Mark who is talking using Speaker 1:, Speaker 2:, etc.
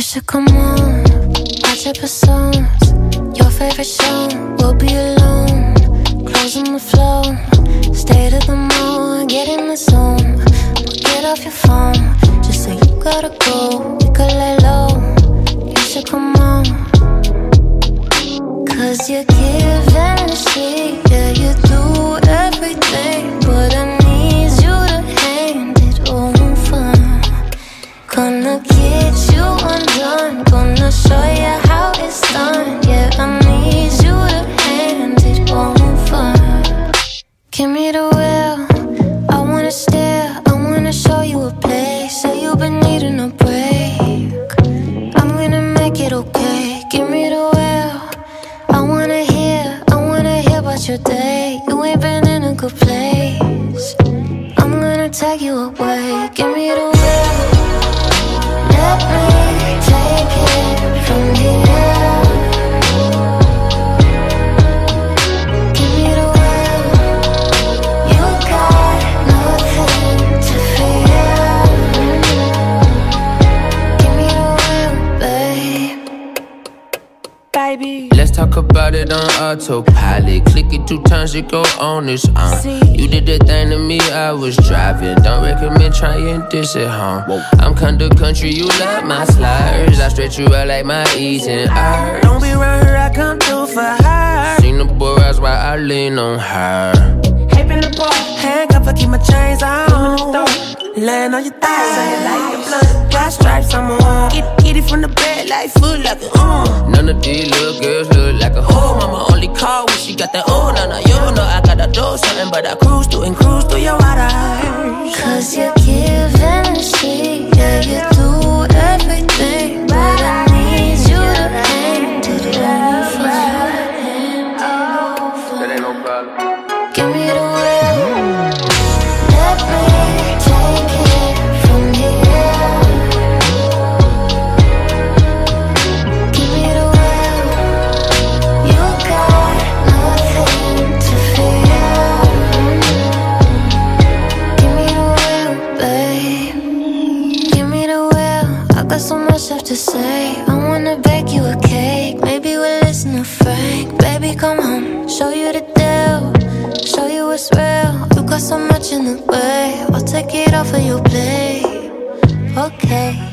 Speaker 1: should come on, watch episodes. Your favorite show, we'll be alone. On the floor, stay to the mall, get in the zone. We'll Get off your phone, just say you gotta go. We could lay low, you should come on. Cause you give and see, yeah, you do everything. Give me the wheel, I wanna steer, I wanna show you a place. Say you've been needing a break. I'm gonna make it okay. Give me the wheel, I wanna hear, I wanna hear about your day. You ain't been in a good place. I'm gonna take you away. Give me the wheel.
Speaker 2: Let's talk about it on autopilot. Click it two times, it go on its own. You did that thing to me, I was driving. Don't recommend trying this at home. I'm kinda country, you love my slurs. I stretch you out like my E's and R's.
Speaker 3: don't be around her, I come through for her.
Speaker 2: Seen the boy rise while I lean on her.
Speaker 3: Handcuff, I keep my chains on. Laying on your thighs, I ain't like the blunt. Got stripes, I'm on. Get, get it from the bed like foot like a uh.
Speaker 2: None of these little girls look like a hoe. Mama only call when she got that oh, nah, nah, you know I gotta do something, but I cruise through and cruise through your waters.
Speaker 1: Cause you give and see, yeah, you do everything. But I need you to hand it over.
Speaker 2: That ain't no problem.
Speaker 1: Give me so much left to say. I wanna bake you a cake. Maybe we'll listen to Frank. Baby, come home, show you the deal. Show you what's real. You got so much in the way. I'll take it off of your plate. Okay.